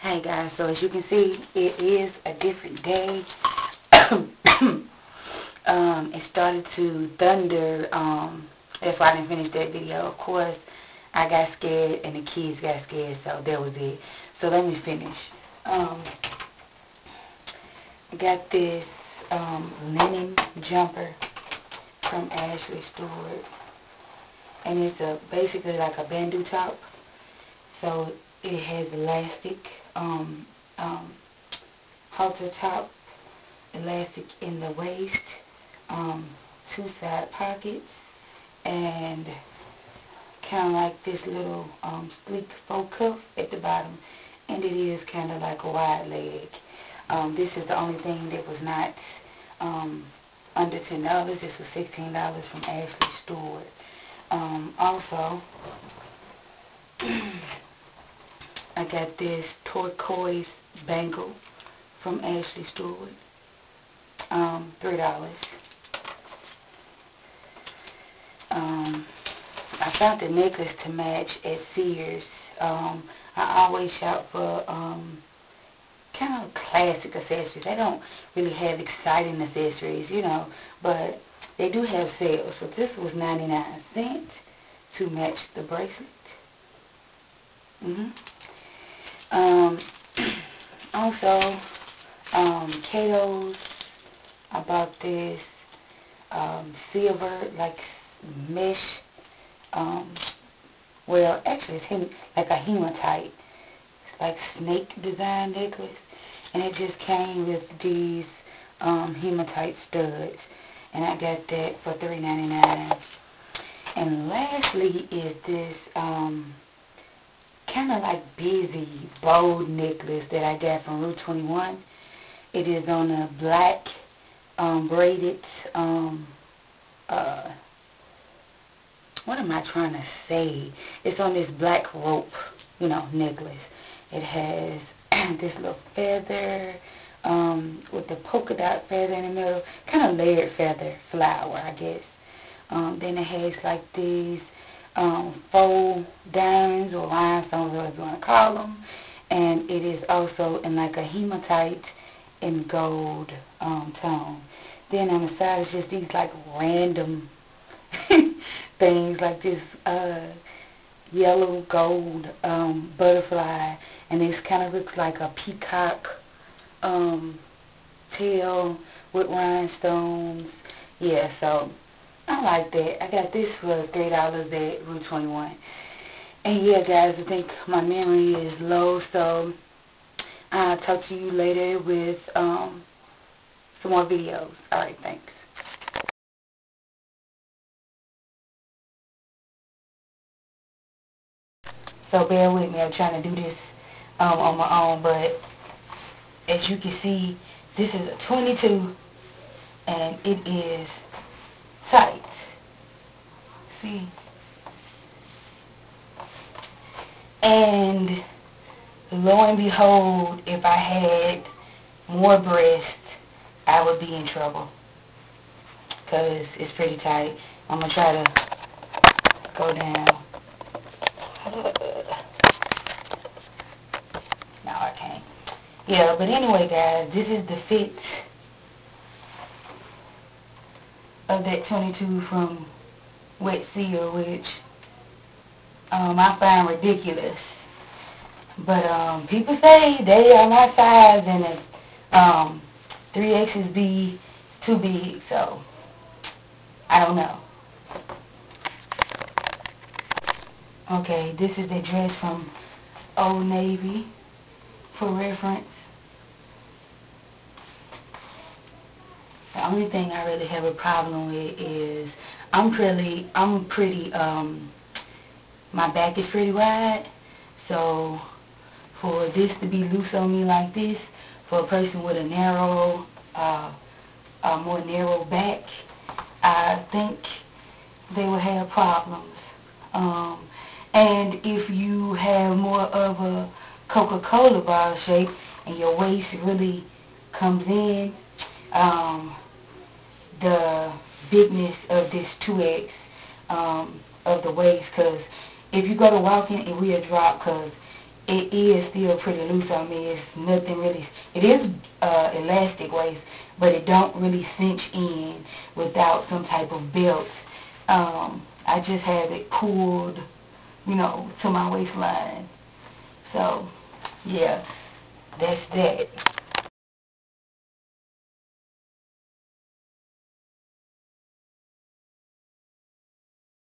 Hey guys, so as you can see, it is a different day. um, it started to thunder. Um, that's why I didn't finish that video. Of course, I got scared and the kids got scared, so that was it. So let me finish. Um, I got this um, linen jumper from Ashley Stewart, and it's a basically like a bandeau top. So it has elastic um, um, halter top, elastic in the waist, um, two side pockets, and kind of like this little um, sleek faux cuff at the bottom, and it is kind of like a wide leg. Um, this is the only thing that was not um, under $10. This was $16 from Ashley Stewart. Um, also, I got this turquoise bangle from Ashley Stewart. Um, three dollars. Um, I found the necklace to match at Sears. Um, I always shop for um, kind of classic accessories. They don't really have exciting accessories, you know, but they do have sales. So this was 99 cents to match the bracelet. Mm-hmm. Um, also, um, Cato's, I bought this um, silver, like, mesh, um, well, actually it's like a hematite, like snake design necklace, and it just came with these um, hematite studs, and I got that for $3.99. And lastly is this, um, kind of like busy bold necklace that I got from Rue 21. It is on a black um, braided, um, uh, what am I trying to say? It's on this black rope, you know, necklace. It has this little feather um, with the polka dot feather in the middle, kind of layered feather flower, I guess. Um, then it has like these um, faux diamonds or rhinestones, whatever you want to call them. And it is also in like a hematite and gold um, tone. Then on the side is just these like random things like this uh, yellow gold um, butterfly. And this kind of looks like a peacock um, tail with rhinestones. Yeah, so I like that. I got this for $3 at Rue 21. And yeah, guys, I think my memory is low, so I'll talk to you later with um, some more videos. Alright, thanks. So bear with me. I'm trying to do this um, on my own, but as you can see, this is a 22, and it is tight. See? And lo and behold, if I had more breasts, I would be in trouble. Because it's pretty tight. I'm going to try to go down. No, I can't. Yeah, but anyway, guys, this is the fit of that 22 from Wet Seal, which um, I find ridiculous. But um, people say they are my size and a um, 3X's be too big, so I don't know. Okay, this is the dress from Old Navy for reference. The only thing I really have a problem with is I'm pretty I'm pretty um my back is pretty wide. So for this to be loose on me like this for a person with a narrow uh a more narrow back I think they will have problems. Um and if you have more of a Coca-Cola bar shape and your waist really comes in um the bigness of this 2X um, of the waist because if you go to walking, it will drop because it is still pretty loose on me. It's nothing really. It is uh, elastic waist, but it don't really cinch in without some type of belt. Um, I just have it pulled, you know, to my waistline. So, yeah, that's that.